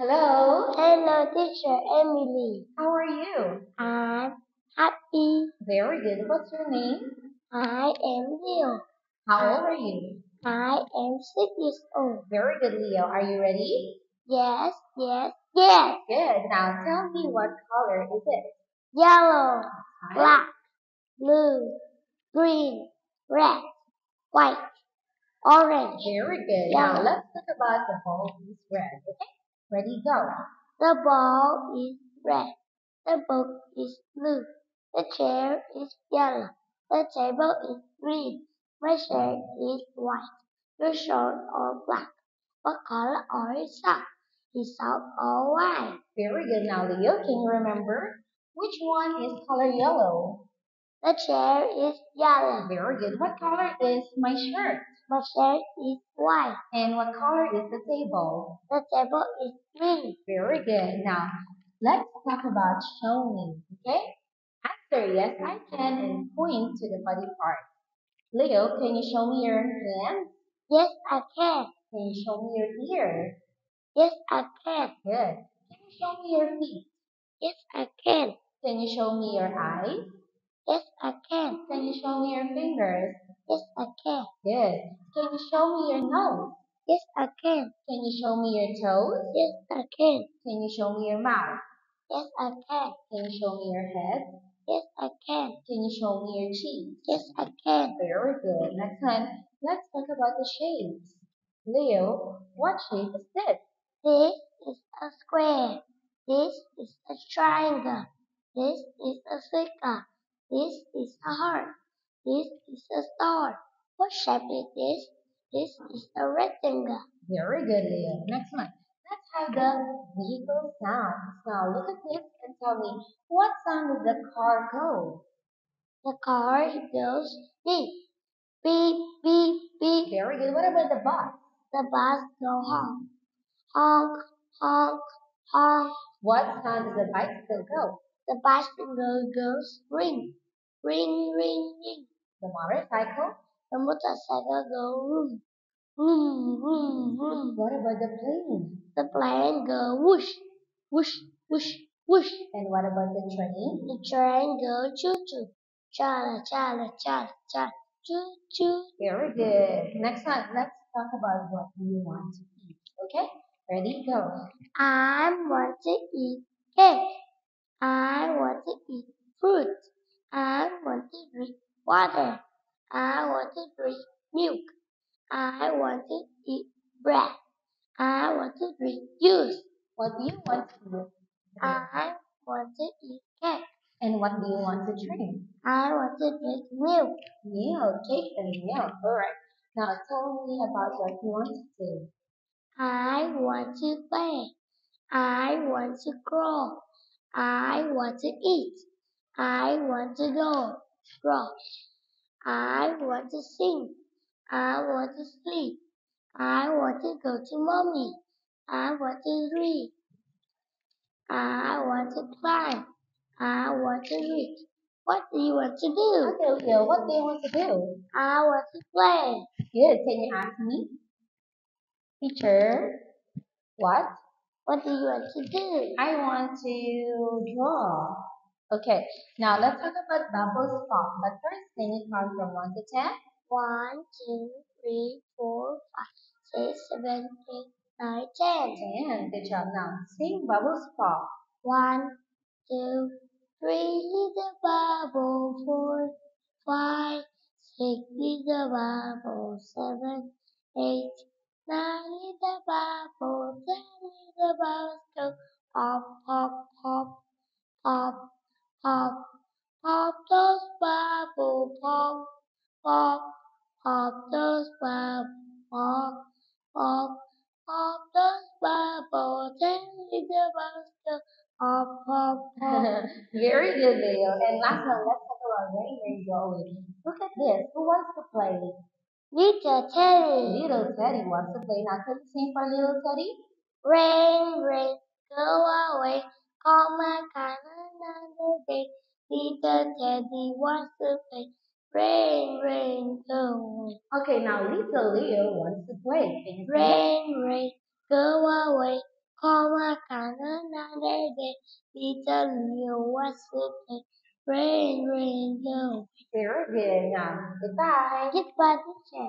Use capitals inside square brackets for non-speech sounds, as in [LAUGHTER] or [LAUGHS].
Hello. Hello, teacher Emily. How are you? I'm happy. Very good. What's your name? I am Leo. How old are you? I am six years old. Very good, Leo. Are you ready? Yes, yes, yes. Good. Now tell me what color is it? Yellow, Right? black, blue, green, red, white, orange. Very good. Yeah. Now let's talk about the ball is red. The ball is red. The book is blue. The chair is yellow. The table is green. My shirt is white. Your shorts are black. What color are his socks? His socks are white. Very good. Now, Leo, can you remember which one is color yellow? The chair is yellow. Very good. What color is my shirt? My shirt is white. And what color is the table? The table is green. Very good. Now, let's talk about showing, okay? Answer yes, I can, and point to the body part. Leo, can you show me your hand? Yes, I can. Can you show me your ear? Yes, I can. Good. Can you show me your feet? Yes, I can. Can you show me your eyes? Yes, I can. Can you show me your fingers? Yes, I can. Good. Can you show me your nose? Yes, I can. Can you show me your toes? Yes, I can. Can you show me your mouth? Yes, I can. Can you show me your head? Yes, I can. Can you show me your cheeks? Yes, I can. Very good. Next one, let's talk about the shapes. Leo, what shape is this? This is a square. This is a triangle. This is a circle. This is a heart. This is a star. What shape is this? This is a rectangle. Very good, Leo. Next one, let's have the vehicle sounds. Now look at this and tell me, what sound does the car go? The car goes beep, beep, beep, beep. Very good. What about the bus? The bus go honk, honk, honk, honk. What sound does the bicycle go? The bicycle goes ring, ring, ring, ring. The motorcycle? The motorcycle go vroom, vroom, vroom, vroom. What about the plane? The plane goes whoosh, whoosh, whoosh, whoosh. And what about the train? The train goes choo choo, chala, chala, chala, chala, choo choo. Very good. Next one, let's talk about what you want to eat. Okay? Ready? Go. I want to eat cake. I want to eat fruit. I want to drink water. I want to drink milk. I want to eat bread. I want to drink juice. What do you want to do? I want to eat cake. And what do you want to drink? I want to drink milk. Milk, cake and milk. Alright. Now tell me about what you want to do. I want to play. I want to grow. I want to eat. I want to go. I want to sing. I want to sleep. I want to go to mommy. I want to read. I want to climb. I want to read. What do you want to do? Okay, Leo, what do you want to do? I want to play. Good. Can you ask me? Teacher, what? What do you want to do? I want to draw. Okay, now let's talk about bubbles pop. But first, can you count from 1 to 10? One, two, three, four, five, six, seven, eight, nine, ten. 10. Good job. Now, sing bubbles pop. One, two, three, little bubble, four, five, six, little bubble, seven, eight, nine, little bubble, little bubbles [LAUGHS] go pop, pop, pop, pop, pop, pop those bubble, pop, pop, pop those bubble, pop, pop, pop those bubble, ten, little bubbles go pop, pop, pop. Very good, Leo. And last one, let's talk about you're going. Look at this. Who wants to play? Little Teddy, Little Teddy wants to play. Now, can you sing for little Teddy? Rain, rain, go away, come again another day. Little Teddy wants to play. Rain, rain, go away. Okay, now little Leo wants to play. Can you sing? Rain, rain, go away, Call back on another day. Little Leo was sleeping. Rain, rain, go. Very good. Now, goodbye. Goodbye, teacher.